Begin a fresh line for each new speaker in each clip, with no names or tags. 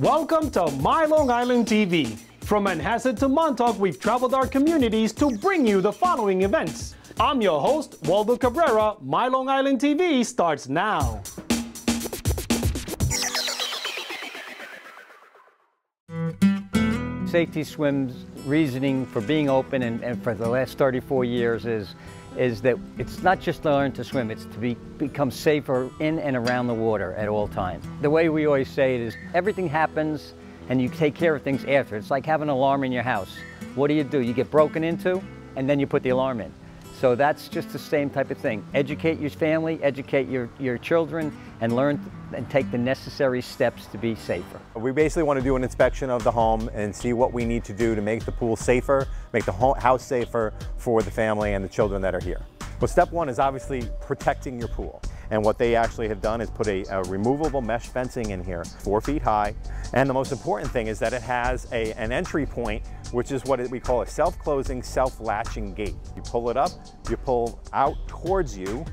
Welcome to My Long Island TV. From Manhasset to Montauk, we've traveled our communities to bring you the following events. I'm your host, Waldo Cabrera. My Long Island TV starts now.
Saf-T-Swim's reasoning for being open and, and, for the last 34 years is, is that it's not just to learn to swim, it's to be, become safer in and around the water at all times. The way we always say it is everything happens and you take care of things after. It's like having an alarm in your house. What do you do? You get broken into and then you put the alarm in. So that's just the same type of thing. Educate your family, educate your, your children, and learn and take the necessary steps to be safer.
We basically want to do an inspection of the home and see what we need to do to make the pool safer, make the home house safer for the family and the children that are here. Well, step one is obviously protecting your pool. And what they actually have done is put a, a, removable mesh fencing in here, four feet high. And the most important thing is that it has a, an entry point, which is what we call a self-closing, self-latching gate. You pull it up, you pull out towards you,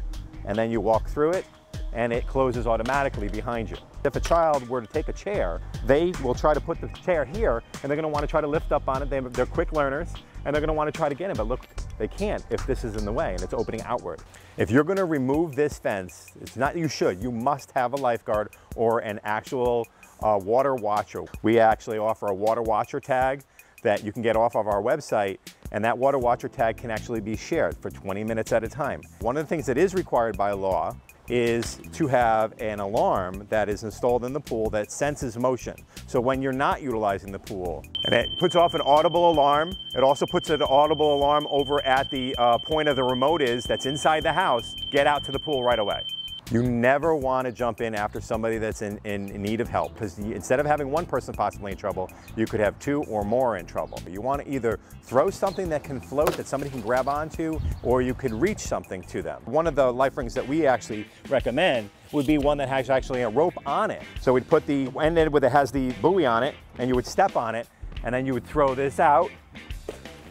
and then you walk through it, and it closes automatically behind you. If a child were to take a chair, they will try to put the chair here, and they're gonna wanna try to lift up on it. They, they're quick learners, and they're gonna wanna try to get it, but look, they can't if this is in the way and it's opening outward. If you're gonna remove this fence, it's not you should, you must have a lifeguard or an actual uh, water watcher. We actually offer a water watcher tag that you can get off of our website and that water watcher tag can actually be shared for 20 minutes at a time. One of the things that is required by law is to have an alarm that is installed in the pool that senses motion. So when you're not utilizing the pool, and it puts off an audible alarm, it also puts an audible alarm over at the uh, point of the remote is that's inside the house, get out to the pool right away. You never want to jump in after somebody that's in, in, need of help because instead of having one person possibly in trouble, you could have two or more in trouble. You want to either throw something that can float that somebody can grab onto or you could reach something to them. One of the life rings that we actually recommend would be one that has actually a rope on it. So we'd put the end in with it has the buoy on it and you would step on it and then you would throw this out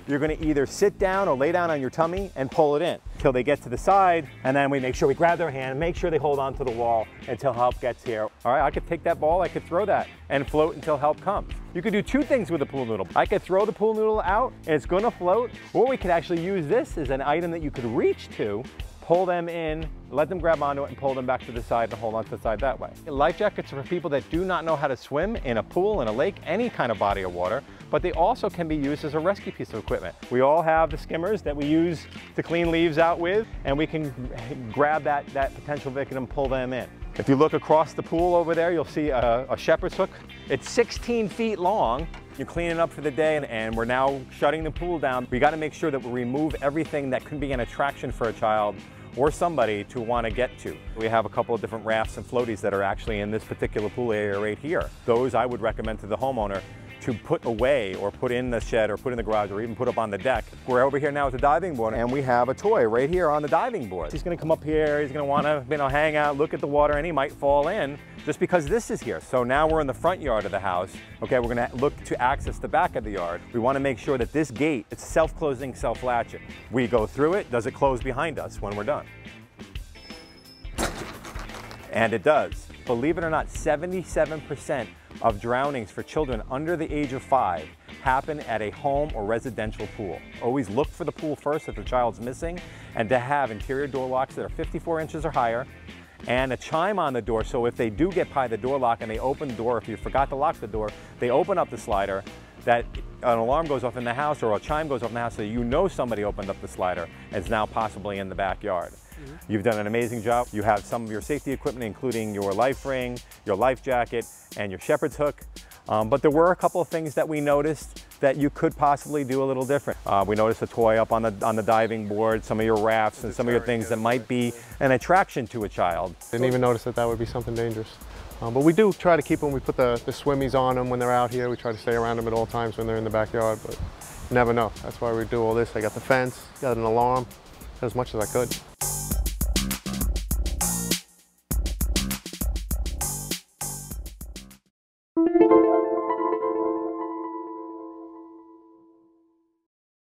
you're gonna either sit down or lay down on your tummy and pull it in until they get to the side. And then we make sure we grab their hand, and make sure they hold on to the wall until help gets here. All right, I could take that ball, I could throw that and float until help comes. You could do two things with a pool noodle. I could throw the pool noodle out and it's gonna float, or we could actually use this as an item that you could reach to pull them in, let them grab onto it and pull them back to the side and hold onto the side that way. Life jackets are for people that do not know how to swim in a pool, in a lake, any kind of body of water, but they also can be used as a rescue piece of equipment. We all have the skimmers that we use to clean leaves out with, and we can grab that, that potential victim and pull them in. If you look across the pool over there, you'll see a, a shepherd's hook. It's 16 feet long you're cleaning up for the day and, and we're now shutting the pool down. We gotta make sure that we remove everything that could be an attraction for a child or somebody to want to get to. We have a couple of different rafts and floaties that are actually in this particular pool area right here. Those I would recommend to the homeowner to put away or put in the shed or put in the garage or even put up on the deck. We're over here now at the diving board and we have a toy right here on the diving board. He's gonna come up here, he's gonna wanna you know, hang out, look at the water and he might fall in just because this is here. So now we're in the front yard of the house. Okay, we're gonna look to access the back of the yard. We wanna make sure that this gate, it's self-closing, self-latching. We go through it, does it close behind us when we're done? And it does. Believe it or not, 77% of drownings for children under the age of five happen at a home or residential pool. Always look for the pool first if the child's missing and to have interior door locks that are 54 inches or higher and a chime on the door so if they do get by the door lock and they open the door, if you forgot to lock the door, they open up the slider, that an alarm goes off in the house or a chime goes off in the house so you know somebody opened up the slider and is now possibly in the backyard. Mm -hmm. You've done an amazing job. You have some of your safety equipment, including your life ring, your life jacket, and your shepherd's hook. Um, but there were a couple of things that we noticed that you could possibly do a little different. Uh, we noticed a toy up on the, on the diving board, some of your rafts and some of your things that might be an attraction to a child.
Didn't even notice that that would be something dangerous. Um, but we do try to keep them, we put the, the swimmies on them when they're out here. We try to stay around them at all times when they're in the backyard, but never know. That's why we do all this. I got the fence, got an alarm, as much as I could.